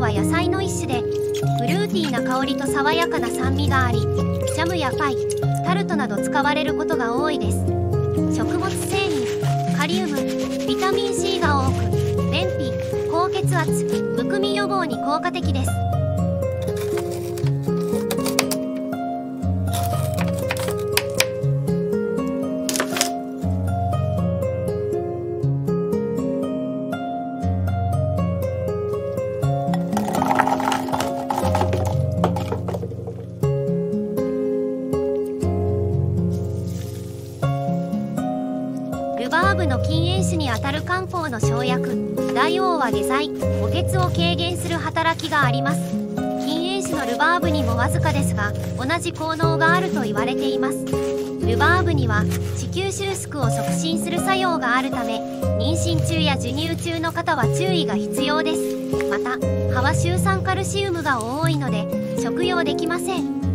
は野菜の一種でフルーティーな香りと爽やかな酸味がありジャムやパイタルトなど使われることが多いです。食物繊維カリウムビタミン C が多く便秘高血圧むくみ予防に効果的です。ルバーブの禁煙種にあたる漢方の生薬大王は下剤補欠を軽減する働きがあります。禁煙種のルバーブにもわずかですが同じ効能があると言われています。ルバーブには子宮収縮を促進する作用があるため妊娠中や授乳中の方は注意が必要です。また葉はシ酸カルシウムが多いので食用できません。